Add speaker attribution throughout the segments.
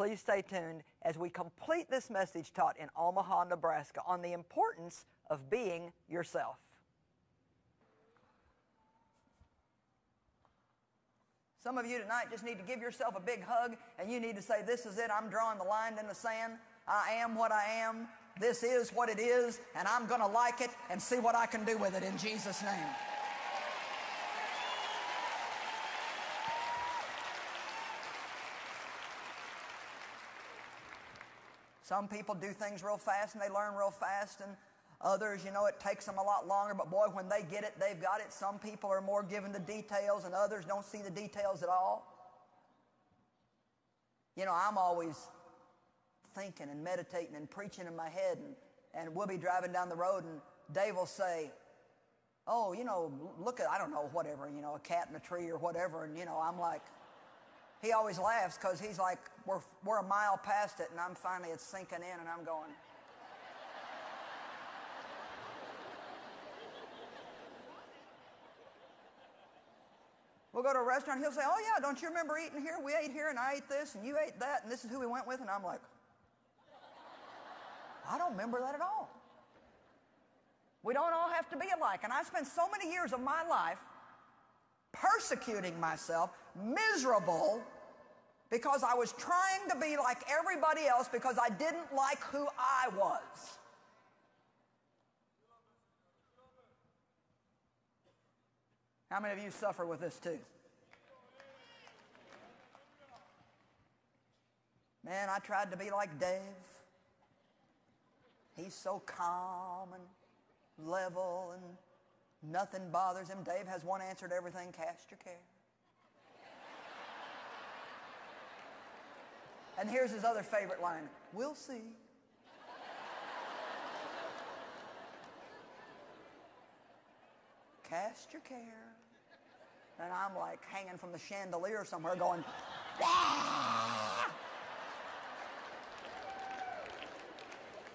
Speaker 1: Please stay tuned as we complete this message taught in Omaha, Nebraska on the importance of being yourself. Some of you tonight just need to give yourself a big hug and you need to say, This is it. I'm drawing the line in the sand. I am what I am. This is what it is, and I'm going to like it and see what I can do with it in Jesus' name. Some people do things real fast and they learn real fast, and Others, you know, it takes them a lot longer, but boy, when they get it, they've got it. Some people are more given to details, and others don't see the details at all. You know, I'm always thinking and meditating and preaching in my head, and, and we'll be driving down the road, and Dave will say, Oh, you know, look at, I don't know, whatever, you know, a cat in a tree or whatever, and, you know, I'm like, he always laughs because he's like, we're, we're a mile past it, and I'm finally, it's sinking in, and I'm going, We'll go to a restaurant, he'll say, Oh, yeah, don't you remember eating here? We ate here, and I ate this, and you ate that, and this is who we went with. And I'm like, I don't remember that at all. We don't all have to be alike. And I spent so many years of my life persecuting myself, miserable, because I was trying to be like everybody else because I didn't like who I was. How many of you suffer with this too? Man, I tried to be like Dave. He's so calm and level and nothing bothers him. Dave has one answer to everything cast your care. And here's his other favorite line We'll see. Cast your care. And I'm like hanging from the chandelier somewhere going, ah!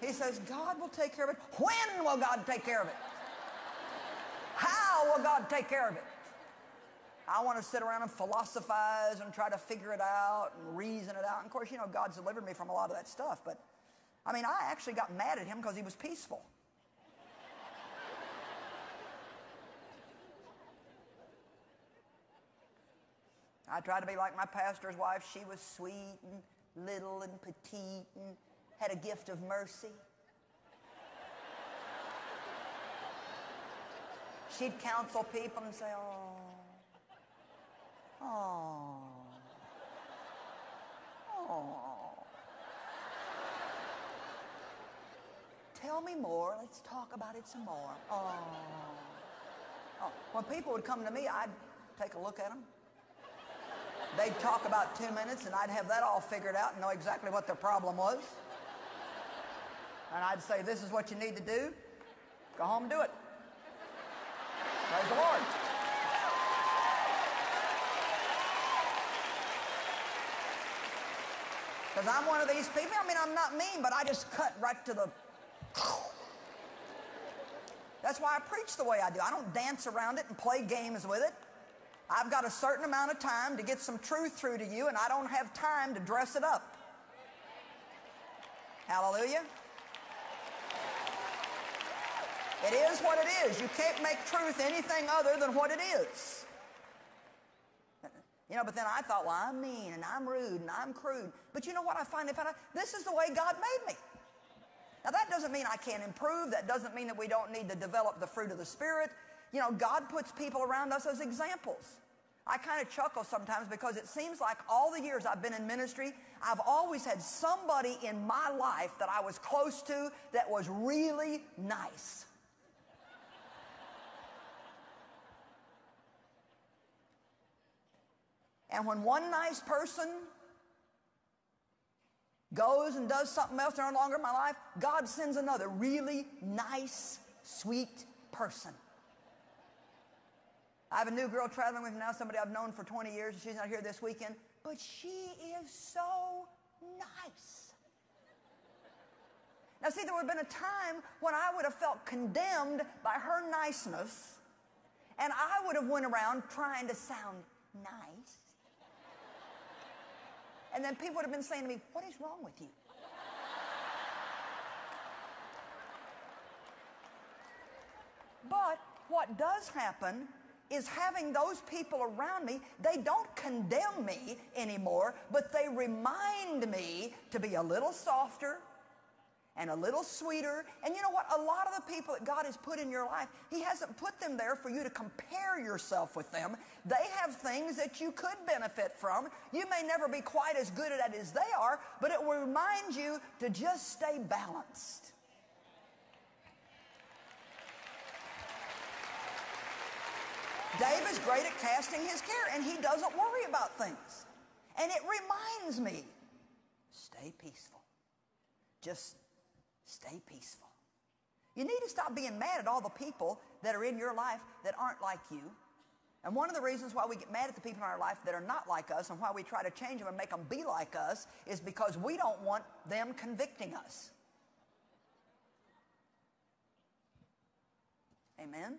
Speaker 1: He says, God will take care of it. When will God take care of it? How will God take care of it? I want to sit around and philosophize and try to figure it out and reason it out. And of course, you know, God's delivered me from a lot of that stuff. But I mean, I actually got mad at him because he was peaceful. I tried to be like my pastor's wife. She was sweet and little and petite and had a gift of mercy. She'd counsel people and say, oh, oh, oh. Tell me more. Let's talk about it some more. Oh. oh. When people would come to me, I'd take a look at them They'd talk about two minutes and I'd have that all figured out and know exactly what their problem was. And I'd say, This is what you need to do. Go home and do it. Praise the Lord. Because I'm one of these people. I mean, I'm not mean, but I just cut right to the. That's why I preach the way I do. I don't dance around it and play games with it. I've got a certain amount of time to get some truth through to you, and I don't have time to dress it up. Hallelujah. It is what it is. You can't make truth anything other than what it is. You know, but then I thought, well, I'm mean and I'm rude and I'm crude. But you know what I find? If I, this is the way God made me. Now, that doesn't mean I can't improve. That doesn't mean that we don't need to develop the fruit of the Spirit. You know, God puts people around us as examples. I kind of chuckle sometimes because it seems like all the years I've been in ministry, I've always had somebody in my life that I was close to that was really nice. And when one nice person goes and does something else, they're no longer in my life, God sends another really nice, sweet person. I have a new girl traveling with me now, somebody I've known for 20 years, and she's not here this weekend, but she is so nice. Now, see, there would have been a time when I would have felt condemned by her niceness, and I would have went around trying to sound nice. And then people would have been saying to me, What is wrong with you? but what does happen is having those people around me, they don't condemn me anymore, but they remind me to be a little softer and a little sweeter. And you know what? A lot of the people that God has put in your life, He hasn't put them there for you to compare yourself with them. They have things that you could benefit from. You may never be quite as good at it as they are, but it will remind you to just stay balanced. Dave is great at casting his care, and he doesn't worry about things. And it reminds me stay peaceful. Just stay peaceful. You need to stop being mad at all the people that are in your life that aren't like you. And one of the reasons why we get mad at the people in our life that are not like us and why we try to change them and make them be like us is because we don't want them convicting us. Amen?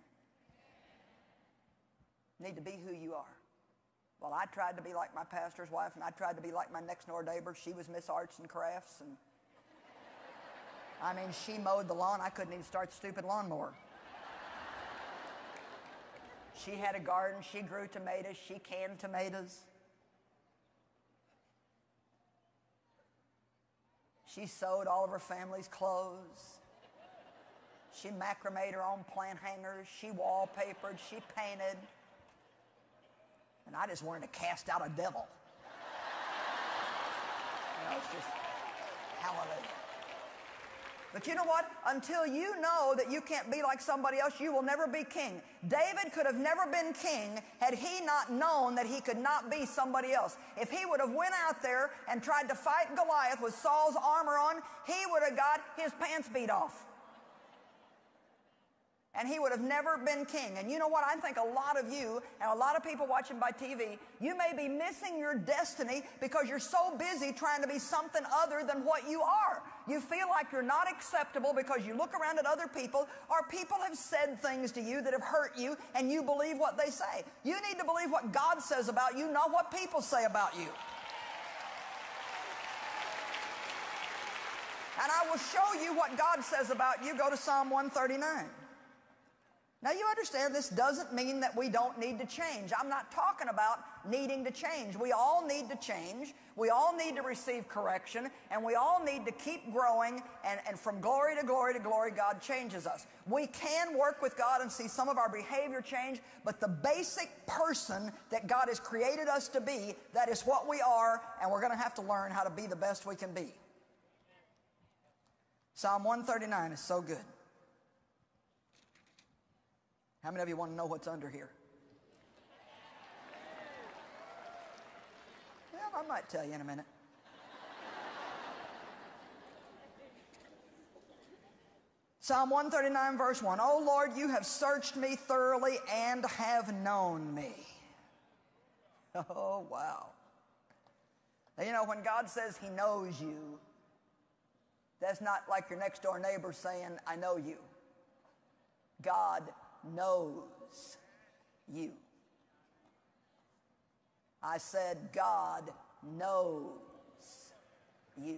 Speaker 1: need to be who you are. Well, I tried to be like my pastor's wife, and I tried to be like my next door neighbor. She was Miss Arts and Crafts, and I mean, she mowed the lawn. I couldn't even start the stupid lawnmower. She had a garden. She grew tomatoes. She canned tomatoes. She sewed all of her family's clothes. She macrameed her own plant hangers. She wallpapered. She painted. And I just wanted to cast out a devil. You know, it's just, hallelujah. But you know what? Until you know that you can't be like somebody else, you will never be king. David could have never been king had he not known that he could not be somebody else. If he would have went out there and tried to fight Goliath with Saul's armor on, he would have got his pants beat off and he would have never been king. And you know what? I think a lot of you and a lot of people watching by TV, you may be missing your destiny because you're so busy trying to be something other than what you are. You feel like you're not acceptable because you look around at other people or people have said things to you that have hurt you and you believe what they say. You need to believe what God says about you, not what people say about you. And I will show you what God says about you. Go to Psalm 139. Now, you understand this doesn't mean that we don't need to change. I'm not talking about needing to change. We all need to change. We all need to receive correction, and we all need to keep growing. And, and from glory to glory to glory, God changes us. We can work with God and see some of our behavior change, but the basic person that God has created us to be, that is what we are, and we're going to have to learn how to be the best we can be. Psalm 139 is so good. How many of you want to know what's under here? I might tell you in a minute. Psalm 139, verse 1 Oh Lord, you have searched me thoroughly and have known me. Oh, wow. Now, you know, when God says He knows you, that's not like your next door neighbor saying, I know you. God knows you. I said, God knows you.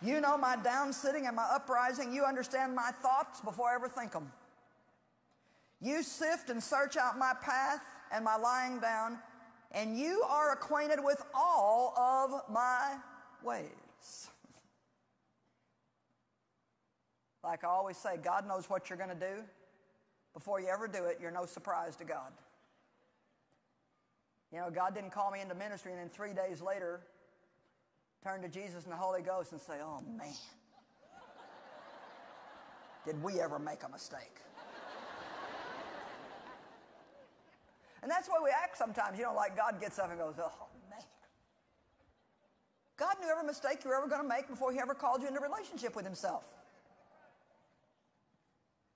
Speaker 1: You know my down sitting and my uprising. You understand my thoughts before I ever think them. You sift and search out my path and my lying down, and you are acquainted with all of my ways. Like I always say, God knows what you're going to do. Before you ever do it, you're no surprise to God. You know, God didn't call me into ministry and then three days later turn to Jesus and the Holy Ghost and say, oh man, did we ever make a mistake? and that's why we act sometimes, you know, like God gets up and goes, oh man. God knew every mistake you were ever going to make before he ever called you into relationship with himself.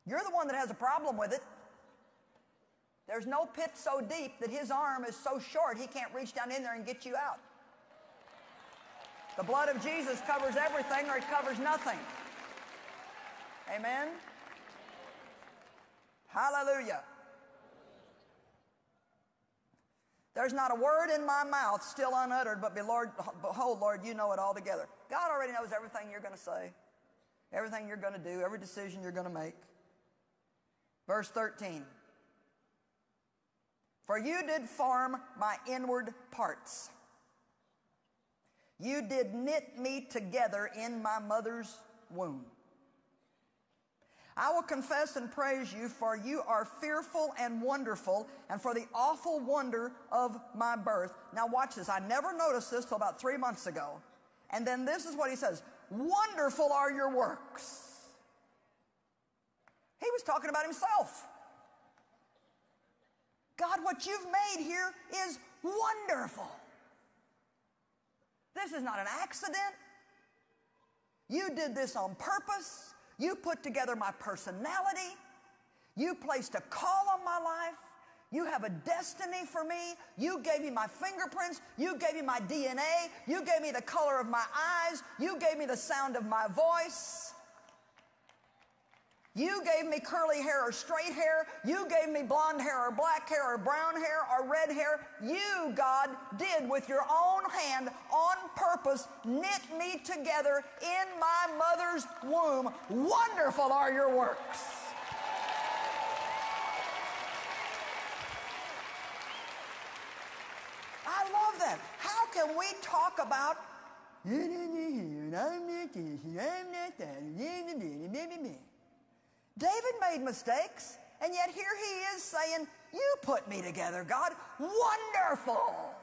Speaker 1: You're the one that has a problem with it. There's no pit so deep that his arm is so short he can't reach down in there and get you out. The blood of Jesus covers everything or it covers nothing. Amen? Hallelujah. There's not a word in my mouth still unuttered, but behold, Lord, you know it all together. God already knows everything you're going to say, everything you're going to do, every decision you're going to make. Verse 13. For you did form my inward parts. You did knit me together in my mother's womb. I will confess and praise you, for you are fearful and wonderful, and for the awful wonder of my birth. Now, watch this. I never noticed this till about three months ago. And then this is what he says Wonderful are your works. He was talking about himself. God, what you've made here is wonderful. This is not an accident. You did this on purpose. You put together my personality. You placed a call on my life. You have a destiny for me. You gave me my fingerprints. You gave me my DNA. You gave me the color of my eyes. You gave me the sound of my voice. You gave me curly hair or straight hair. You gave me blonde hair or black hair or brown hair or red hair. You, God, did with your own hand on purpose knit me together in my mother's womb. Wonderful are your works. I love that. How can we talk about David made mistakes, and yet here he is saying, You put me together, God. Wonderful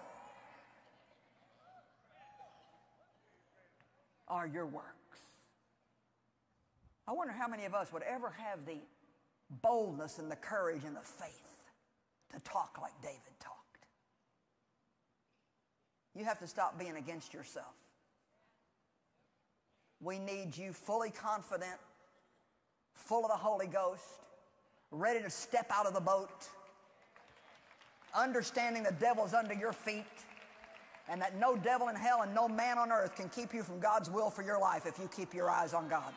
Speaker 1: are your works. I wonder how many of us would ever have the boldness and the courage and the faith to talk like David talked. You have to stop being against yourself. We need you fully confident full of the Holy Ghost, ready to step out of the boat, understanding the devil's under your feet, and that no devil in hell and no man on earth can keep you from God's will for your life if you keep your eyes on God.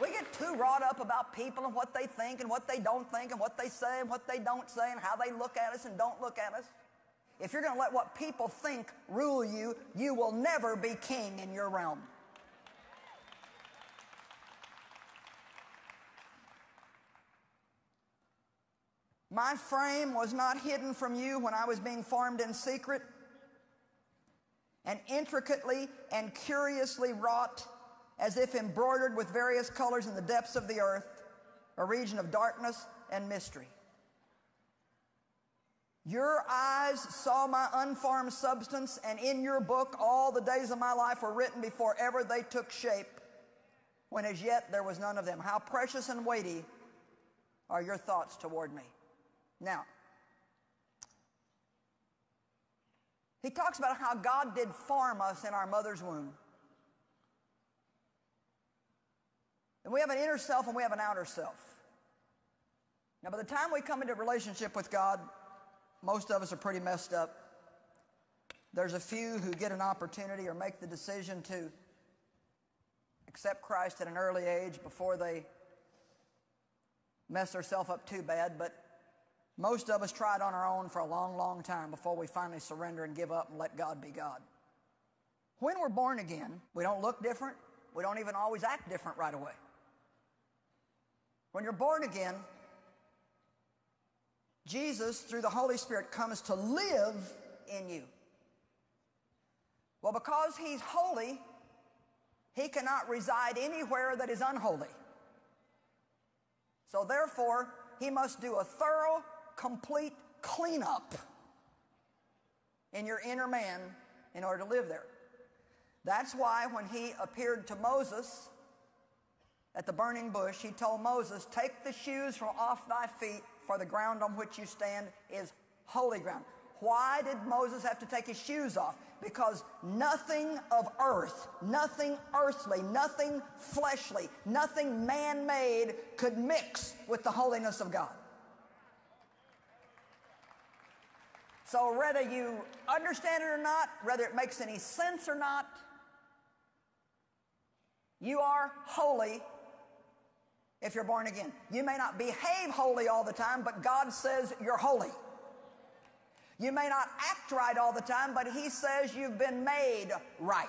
Speaker 1: We get too wrought up about people and what they think and what they don't think and what they say and what they don't say and how they look at us and don't look at us. If you're going to let what people think rule you, you will never be king in your realm. My frame was not hidden from you when I was being formed in secret and intricately and curiously wrought as if embroidered with various colors in the depths of the earth, a region of darkness and mystery. Your eyes saw my unformed substance, and in your book all the days of my life were written before ever they took shape, when as yet there was none of them. How precious and weighty are your thoughts toward me. Now, he talks about how God did form us in our mother's womb. And we have an inner self and we have an outer self. Now, by the time we come into relationship with God, most of us are pretty messed up. There's a few who get an opportunity or make the decision to accept Christ at an early age before they mess themselves up too bad, but most of us try it on our own for a long, long time before we finally surrender and give up and let God be God. When we're born again, we don't look different. We don't even always act different right away. When you're born again, Jesus, through the Holy Spirit, comes to live in you. Well, because He's holy, He cannot reside anywhere that is unholy. So, therefore, He must do a thorough, complete cleanup in your inner man in order to live there. That's why when He appeared to Moses at the burning bush, He told Moses, Take the shoes from off thy feet for the ground on which you stand is holy ground. Why did Moses have to take his shoes off? Because nothing of earth, nothing earthly, nothing fleshly, nothing man made could mix with the holiness of God. So, whether you understand it or not, whether it makes any sense or not, you are holy if you're born again. You may not behave holy all the time, but God says you're holy. You may not act right all the time, but He says you've been made right.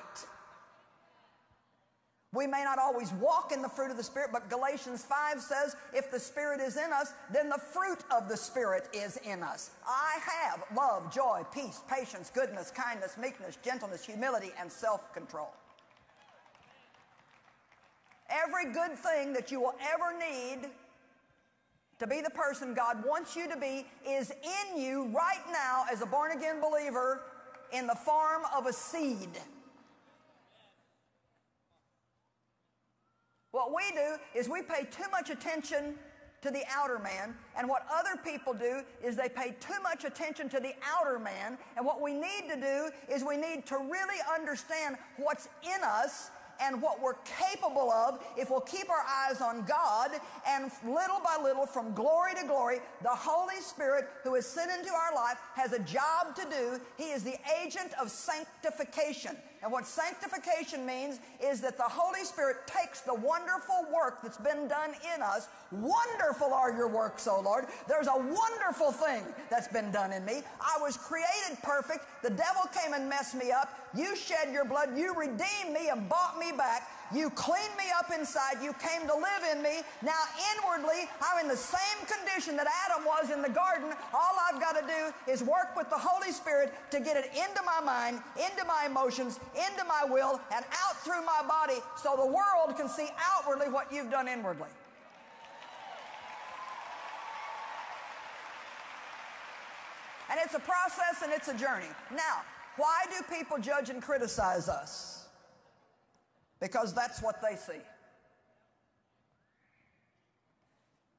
Speaker 1: We may not always walk in the fruit of the Spirit, but Galatians 5 says if the Spirit is in us, then the fruit of the Spirit is in us. I have love, joy, peace, patience, goodness, kindness, meekness, gentleness, humility, and self control. Every good thing that you will ever need to be the person God wants you to be is in you right now as a born again believer in the form of a seed. What we do is we pay too much attention to the outer man, and what other people do is they pay too much attention to the outer man, and what we need to do is we need to really understand what's in us and what we're capable of if we'll keep our eyes on God and little by little, from glory to glory, the Holy Spirit who is sent into our life has a job to do. He is the agent of sanctification. And what sanctification means is that the Holy Spirit takes the wonderful work that's been done in us. Wonderful are your works, O Lord. There's a wonderful thing that's been done in me. I was created perfect. The devil came and messed me up. You shed your blood. You redeemed me and bought me back. You cleaned me up inside. You came to live in me. Now, inwardly, I'm in the same condition that Adam was in the garden. All I've got to do is work with the Holy Spirit to get it into my mind, into my emotions, into my will, and out through my body so the world can see outwardly what you've done inwardly. And it's a process and it's a journey. Now, why do people judge and criticize us? Because that's what they see.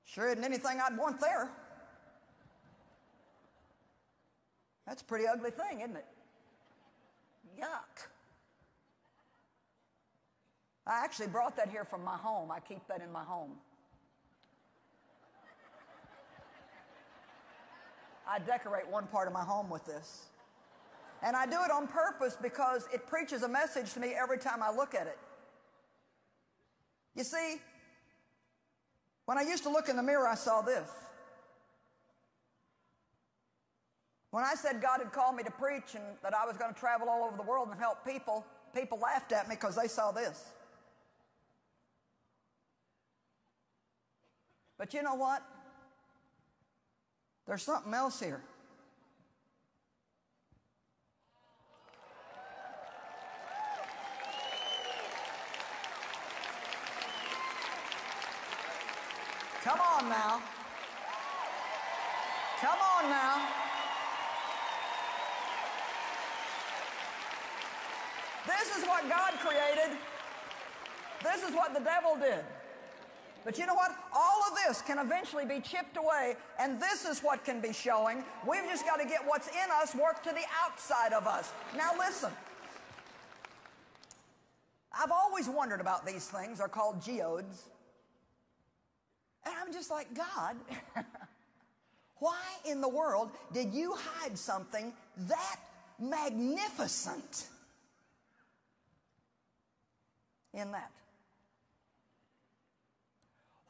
Speaker 1: Sure isn't anything I'd want there. That's a pretty ugly thing, isn't it? Yuck. I actually brought that here from my home. I keep that in my home. I decorate one part of my home with this. And I do it on purpose because it preaches a message to me every time I look at it. You see, when I used to look in the mirror, I saw this. When I said God had called me to preach and that I was going to travel all over the world and help people, people laughed at me because they saw this. But you know what? There's something else here. Come on now. Come on now. This is what God created. This is what the devil did. But you know what? All of this can eventually be chipped away, and this is what can be showing. We've just got to get what's in us work to the outside of us. Now, listen. I've always wondered about these things. They're called geodes. And I'm just like, God, why in the world did you hide something that magnificent in that?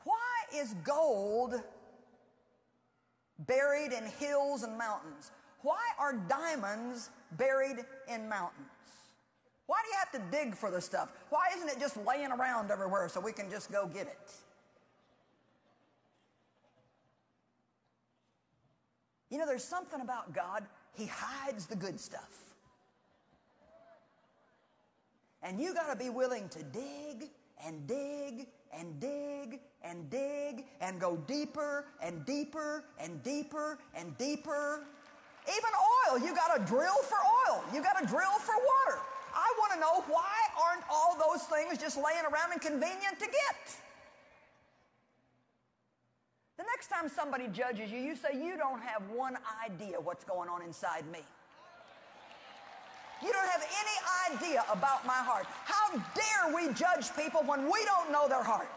Speaker 1: Why is gold buried in hills and mountains? Why are diamonds buried in mountains? Why do you have to dig for the stuff? Why isn't it just laying around everywhere so we can just go get it? You know, there's something about God, He hides the good stuff. And you got to be willing to dig and dig and dig and dig and go deeper and deeper and deeper and deeper. Even oil, you got to drill for oil. You got to drill for water. I want to know why aren't all those things just laying around and convenient to get? Next time somebody judges you, you say, You don't have one idea what's going on inside me. You don't have any idea about my heart. How dare we judge people when we don't know their heart?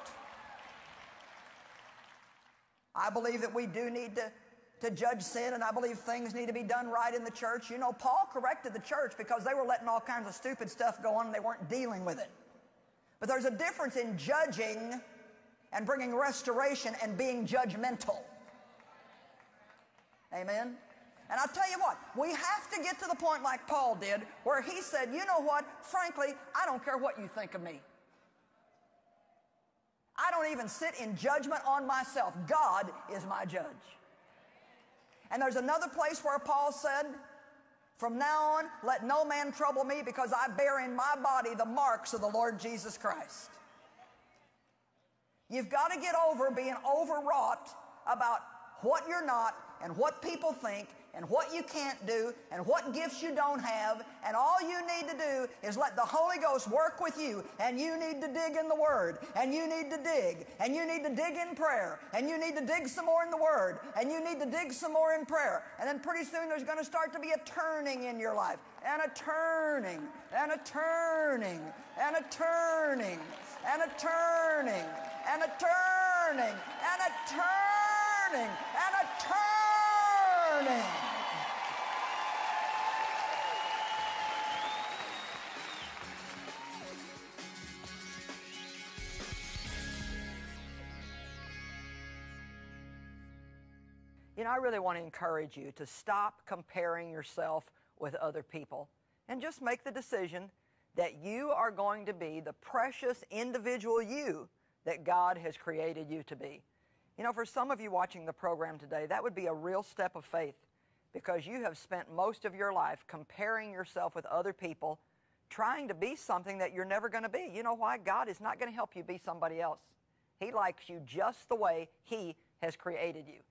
Speaker 1: I believe that we do need to, to judge sin, and I believe things need to be done right in the church. You know, Paul corrected the church because they were letting all kinds of stupid stuff go on and they weren't dealing with it. But there's a difference in judging and bringing restoration and being judgmental. Amen? And I'll tell you what, we have to get to the point like Paul did, where he said, You know what? Frankly, I don't care what you think of me. I don't even sit in judgment on myself. God is my judge. And there's another place where Paul said, From now on, let no man trouble me because I bear in my body the marks of the Lord Jesus Christ. You've got to get over being overwrought about what you're not and what people think and what you can't do and what gifts you don't have. And all you need to do is let the Holy Ghost work with you. And you need to dig in the Word. And you need to dig. And you need to dig in prayer. And you need to dig some more in the Word. And you need to dig some more in prayer. And then pretty soon there's going to start to be a turning in your life. And a turning. And a turning. And a turning. And a turning. And a turning. And a turning. And a turning. You know, I really want to encourage you to stop comparing yourself with other people and just make the decision that you are going to be the precious individual you that God has created you to be. You know, for some of you watching the program today, that would be a real step of faith because you have spent most of your life comparing yourself with other people, trying to be something that you're never going to be. You know why? God is not going to help you be somebody else. He likes you just the way He has created you.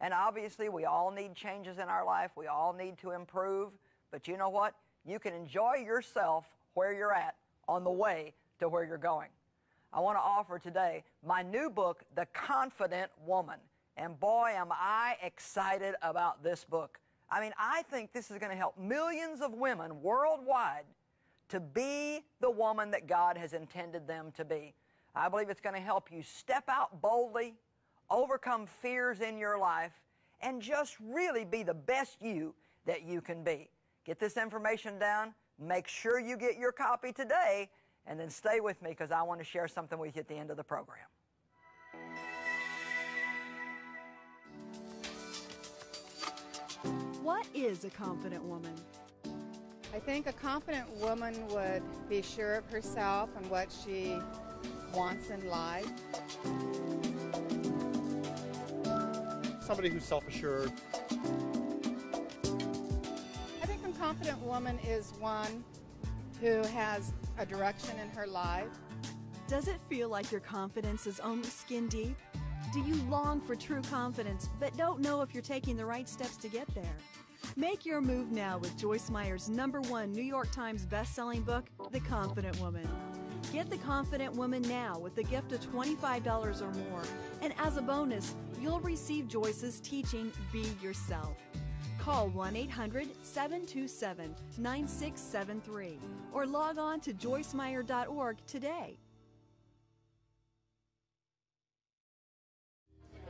Speaker 1: And obviously, we all need changes in our life. We all need to improve. But you know what? You can enjoy yourself where you're at on the way to where you're going. I want to offer today my new book, The Confident Woman. And boy, am I excited about this book. I mean, I think this is going to help millions of women worldwide to be the woman that God has intended them to be. I believe it's going to help you step out boldly, overcome fears in your life, and just really be the best you that you can be. Get this information down. Make sure you get your copy today, and then stay with me because I want to share something with you at the end of the program.
Speaker 2: What is a confident woman?
Speaker 3: I think a confident woman would be sure of herself and what she wants in life.
Speaker 4: Somebody who's self assured.
Speaker 3: I think a confident woman is one who has a direction in her life.
Speaker 2: Does it feel like your confidence is only skin deep? Do you long for true confidence but don't know if you're taking the right steps to get there? Make your move now with Joyce Meyer's number one New York Times best-selling book, The Confident Woman. Get The Confident Woman now with a gift of $25 or more. And as a bonus, you'll receive Joyce's teaching, Be Yourself. Call 1 800 727 9673 or log on to joycemeyer.org today.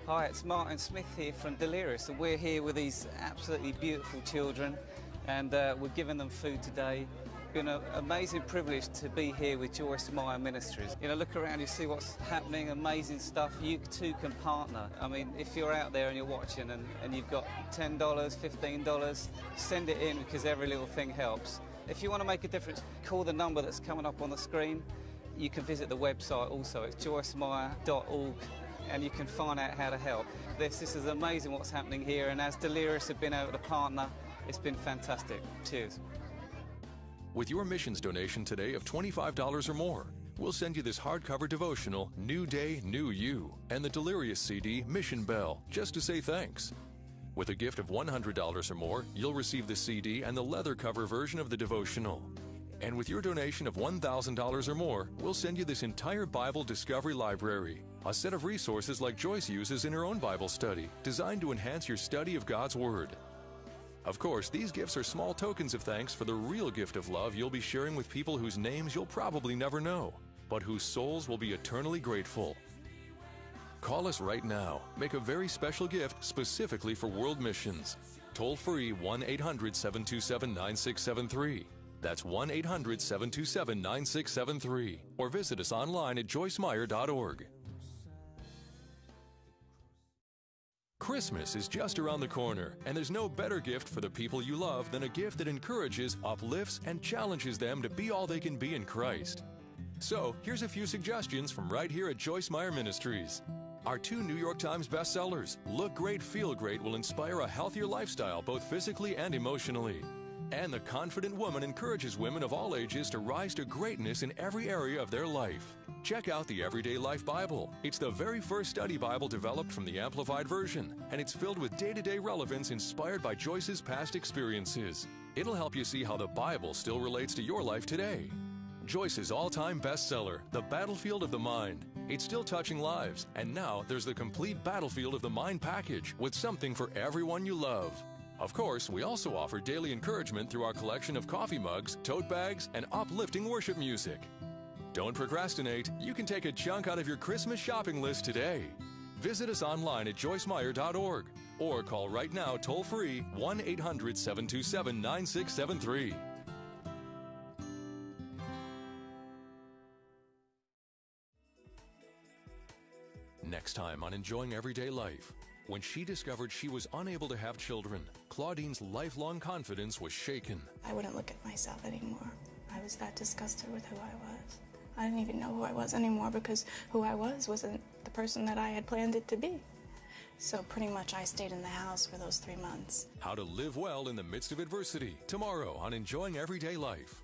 Speaker 5: Hi, it's Martin Smith here from Delirious, and we're here with these absolutely beautiful children, and uh, we're giving them food today. It's been an amazing privilege to be here with Joyce Meyer Ministries. You know, look around, you see what's happening, amazing stuff. You too can partner. I mean, if you're out there and you're watching and, and you've got $10, $15, send it in because every little thing helps. If you want to make a difference, call the number that's coming up on the screen. You can visit the website also. It's joycemeyer.org and you can find out how to help. This, this is amazing what's happening here, and as Delirious have been able to partner, it's been fantastic. Cheers.
Speaker 6: With your missions donation today of $25 or more, we'll send you this hardcover devotional, New Day, New You, and the Delirious CD, Mission Bell, just to say thanks. With a gift of $100 or more, you'll receive the CD and the leather cover version of the devotional. And with your donation of $1,000 or more, we'll send you this entire Bible Discovery Library, a set of resources like Joyce uses in her own Bible study, designed to enhance your study of God's Word. Of course, these gifts are small tokens of thanks for the real gift of love you'll be sharing with people whose names you'll probably never know, but whose souls will be eternally grateful. Call us right now. Make a very special gift specifically for world missions. Toll free 1 800 727 9673. That's 1 800 727 9673. Or visit us online at joycemeyer.org. Christmas is just around the corner, and there's no better gift for the people you love than a gift that encourages, uplifts, and challenges them to be all they can be in Christ. So, here's a few suggestions from right here at Joyce Meyer Ministries. Our two New York Times bestsellers, Look Great, Feel Great, will inspire a healthier lifestyle both physically and emotionally. And The Confident Woman encourages women of all ages to rise to greatness in every area of their life. Check out the Everyday Life Bible. It's the very first study Bible developed from the Amplified Version, and it's filled with day to day relevance inspired by Joyce's past experiences. It'll help you see how the Bible still relates to your life today. Joyce's all time bestseller, The Battlefield of the Mind. It's still touching lives, and now there's the complete Battlefield of the Mind package with something for everyone you love. Of course, we also offer daily encouragement through our collection of coffee mugs, tote bags, and uplifting worship music. Don't procrastinate. You can take a chunk out of your Christmas shopping list today. Visit us online at joycemeyer.org or call right now toll free 1 800 727 9673. Next time on Enjoying Everyday Life. When she discovered she was unable to have children, Claudine's lifelong confidence was shaken.
Speaker 7: I wouldn't look at myself anymore. I was that disgusted with who I was. I didn't even know who I was anymore because who I was wasn't the person that I had planned it to be. So pretty much I stayed in the house for those three months.
Speaker 6: How to live well in the midst of adversity. Tomorrow on Enjoying Everyday Life.